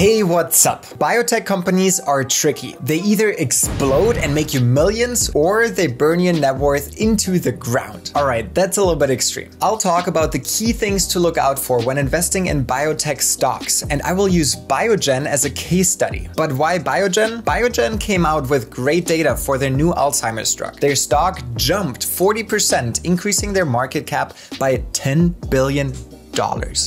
Hey, what's up? Biotech companies are tricky. They either explode and make you millions, or they burn your net worth into the ground. Alright, that's a little bit extreme. I'll talk about the key things to look out for when investing in biotech stocks, and I will use Biogen as a case study. But why Biogen? Biogen came out with great data for their new Alzheimer's drug. Their stock jumped 40%, increasing their market cap by 10 billion dollars.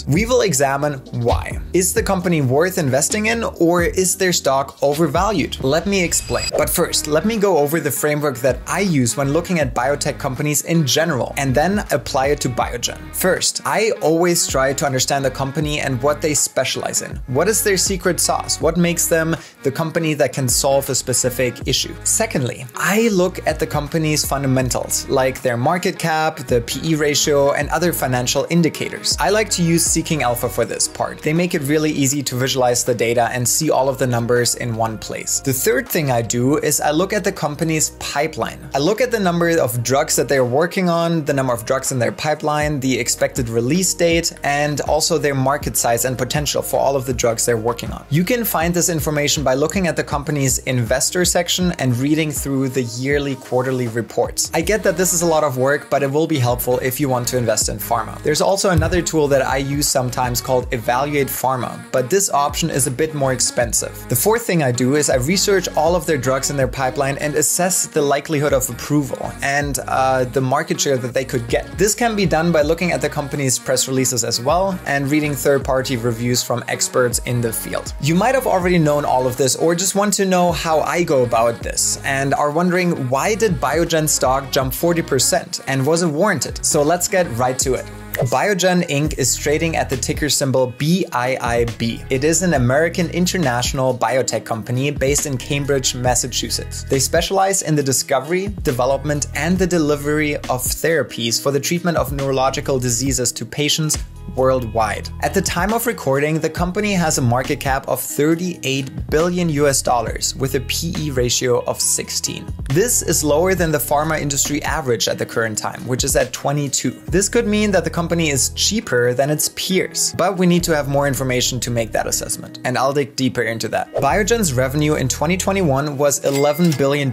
We will examine why. Is the company worth investing in or is their stock overvalued? Let me explain. But first, let me go over the framework that I use when looking at biotech companies in general and then apply it to Biogen. First, I always try to understand the company and what they specialize in. What is their secret sauce? What makes them the company that can solve a specific issue? Secondly, I look at the company's fundamentals like their market cap, the PE ratio, and other financial indicators. I like to use Seeking Alpha for this part. They make it really easy to visualize the data and see all of the numbers in one place. The third thing I do is I look at the company's pipeline. I look at the number of drugs that they're working on, the number of drugs in their pipeline, the expected release date, and also their market size and potential for all of the drugs they're working on. You can find this information by looking at the company's investor section and reading through the yearly, quarterly reports. I get that this is a lot of work, but it will be helpful if you want to invest in pharma. There's also another tool tool that I use sometimes called Evaluate Pharma, but this option is a bit more expensive. The fourth thing I do is I research all of their drugs in their pipeline and assess the likelihood of approval and uh, the market share that they could get. This can be done by looking at the company's press releases as well and reading third party reviews from experts in the field. You might have already known all of this or just want to know how I go about this and are wondering why did Biogen stock jump 40% and was it warranted? So let's get right to it. Biogen Inc. is trading at the ticker symbol BIIB. It is an American international biotech company based in Cambridge, Massachusetts. They specialize in the discovery, development, and the delivery of therapies for the treatment of neurological diseases to patients worldwide. At the time of recording, the company has a market cap of 38 billion US dollars with a PE ratio of 16. This is lower than the pharma industry average at the current time, which is at 22. This could mean that the company is cheaper than its peers, but we need to have more information to make that assessment, and I'll dig deeper into that. Biogen's revenue in 2021 was $11 billion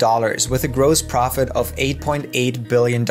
with a gross profit of $8.8 billion.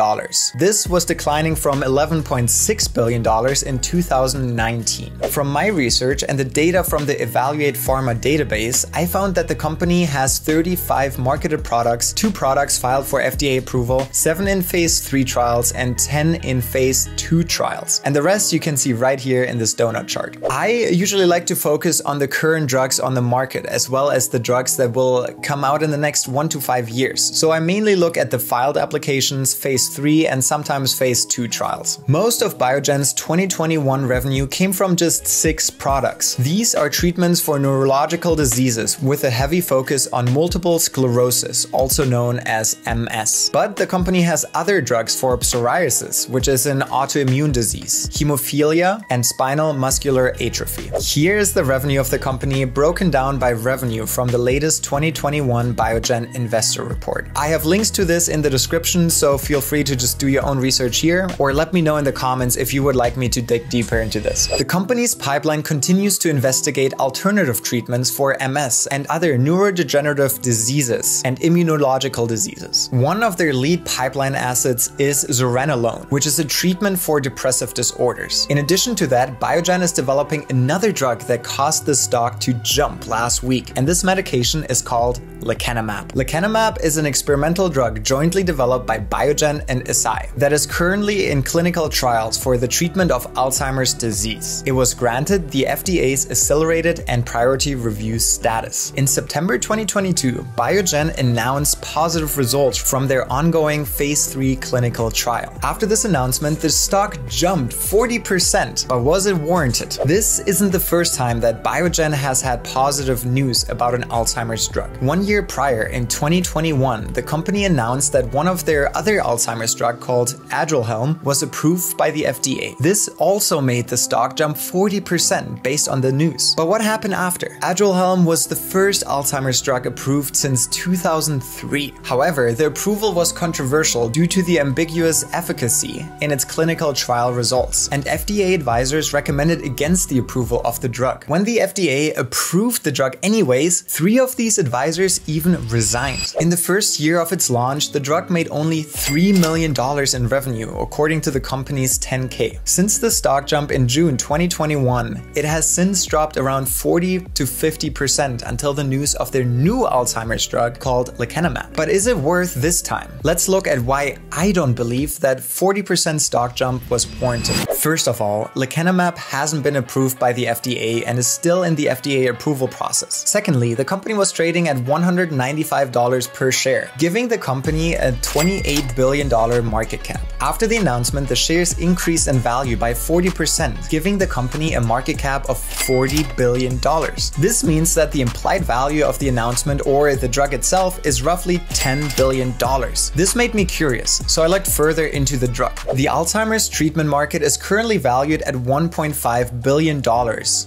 This was declining from $11.6 billion in 2019. From my research and the data from the Evaluate Pharma database, I found that the company has 35 marketed products, 2 products filed for FDA approval, 7 in phase 3 trials, and 10 in phase 2 trials. And the rest you can see right here in this donut chart. I usually like to focus on the current drugs on the market as well as the drugs that will come out in the next 1 to 5 years. So I mainly look at the filed applications, phase 3 and sometimes phase 2 trials. Most of Biogen's 2021 2021 revenue came from just six products. These are treatments for neurological diseases with a heavy focus on multiple sclerosis, also known as MS. But the company has other drugs for psoriasis, which is an autoimmune disease, hemophilia, and spinal muscular atrophy. Here is the revenue of the company broken down by revenue from the latest 2021 Biogen investor report. I have links to this in the description, so feel free to just do your own research here or let me know in the comments if you would like me to dig deeper into this. The company's pipeline continues to investigate alternative treatments for MS and other neurodegenerative diseases and immunological diseases. One of their lead pipeline assets is zuranolone, which is a treatment for depressive disorders. In addition to that, Biogen is developing another drug that caused the stock to jump last week, and this medication is called lecanemab. Lecanemab is an experimental drug jointly developed by Biogen and Eisai that is currently in clinical trials for the treatment of Alzheimer's Alzheimer's disease. It was granted the FDA's Accelerated and Priority Review status. In September 2022, Biogen announced positive results from their ongoing phase 3 clinical trial. After this announcement, the stock jumped 40%, but was it warranted? This isn't the first time that Biogen has had positive news about an Alzheimer's drug. One year prior, in 2021, the company announced that one of their other Alzheimer's drug called Aduhelm was approved by the FDA. This also also made the stock jump 40% based on the news. But what happened after? Aduhelm was the first Alzheimer's drug approved since 2003. However, the approval was controversial due to the ambiguous efficacy in its clinical trial results, and FDA advisors recommended against the approval of the drug. When the FDA approved the drug anyways, three of these advisors even resigned. In the first year of its launch, the drug made only $3 million in revenue, according to the company's 10K. Since the stock jump in June 2021, it has since dropped around 40 to 50% until the news of their new Alzheimer's drug called lecanemab. But is it worth this time? Let's look at why I don't believe that 40% stock jump was warranted. First of all, lecanemab hasn't been approved by the FDA and is still in the FDA approval process. Secondly, the company was trading at $195 per share, giving the company a $28 billion market cap. After the announcement, the shares increased in value by 40%, giving the company a market cap of $40 billion. This means that the implied value of the announcement or the drug itself is roughly $10 billion. This made me curious, so I looked further into the drug. The Alzheimer's treatment market is currently valued at $1.5 billion,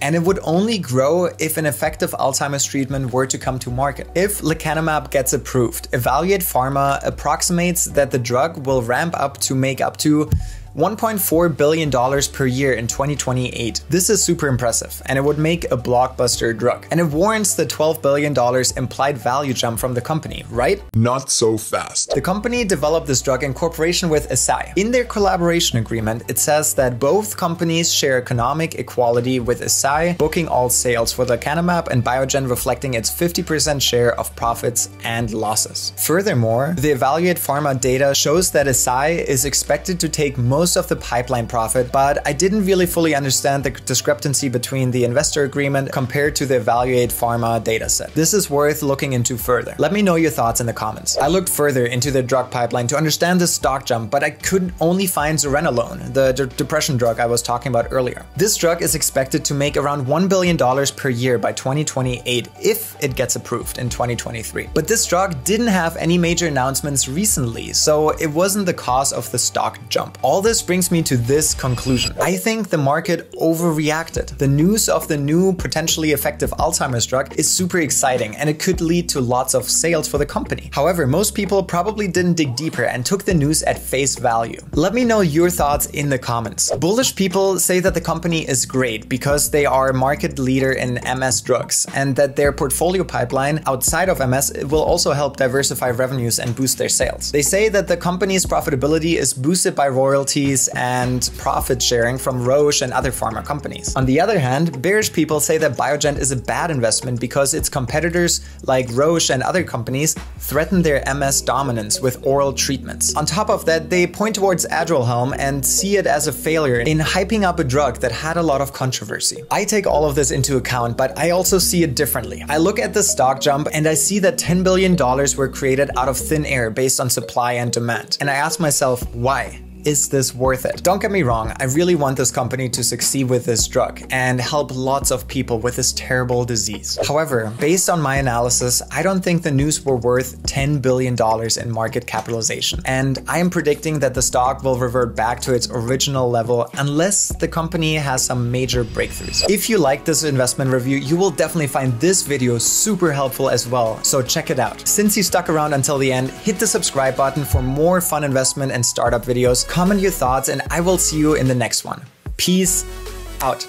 and it would only grow if an effective Alzheimer's treatment were to come to market. If lecanemab gets approved, Evaluate Pharma approximates that the drug will ramp up to make up to $1.4 billion per year in 2028. This is super impressive, and it would make a blockbuster drug. And it warrants the $12 billion implied value jump from the company, right? Not so fast. The company developed this drug in cooperation with Eisai. In their collaboration agreement, it says that both companies share economic equality with Eisai booking all sales for lecanemab and Biogen reflecting its 50% share of profits and losses. Furthermore, the Evaluate Pharma data shows that Eisai is expected to take most most of the pipeline profit, but I didn't really fully understand the discrepancy between the investor agreement compared to the Evaluate Pharma dataset. This is worth looking into further. Let me know your thoughts in the comments. I looked further into the drug pipeline to understand the stock jump, but I could only find zuranolone, the de depression drug I was talking about earlier. This drug is expected to make around $1 billion per year by 2028 if it gets approved in 2023. But this drug didn't have any major announcements recently, so it wasn't the cause of the stock jump. All this this brings me to this conclusion. I think the market overreacted. The news of the new potentially effective Alzheimer's drug is super exciting and it could lead to lots of sales for the company. However, most people probably didn't dig deeper and took the news at face value. Let me know your thoughts in the comments. Bullish people say that the company is great because they are market leader in MS drugs and that their portfolio pipeline outside of MS will also help diversify revenues and boost their sales. They say that the company's profitability is boosted by royalties royalties and profit sharing from Roche and other pharma companies. On the other hand, bearish people say that Biogen is a bad investment because its competitors like Roche and other companies threaten their MS dominance with oral treatments. On top of that, they point towards Aduhelm and see it as a failure in hyping up a drug that had a lot of controversy. I take all of this into account, but I also see it differently. I look at the stock jump and I see that $10 billion were created out of thin air based on supply and demand. And I ask myself, why? Is this worth it? Don't get me wrong, I really want this company to succeed with this drug and help lots of people with this terrible disease. However, based on my analysis, I don't think the news were worth $10 billion in market capitalization. And I am predicting that the stock will revert back to its original level unless the company has some major breakthroughs. If you like this investment review, you will definitely find this video super helpful as well, so check it out. Since you stuck around until the end, hit the subscribe button for more fun investment and startup videos comment your thoughts, and I will see you in the next one. Peace out.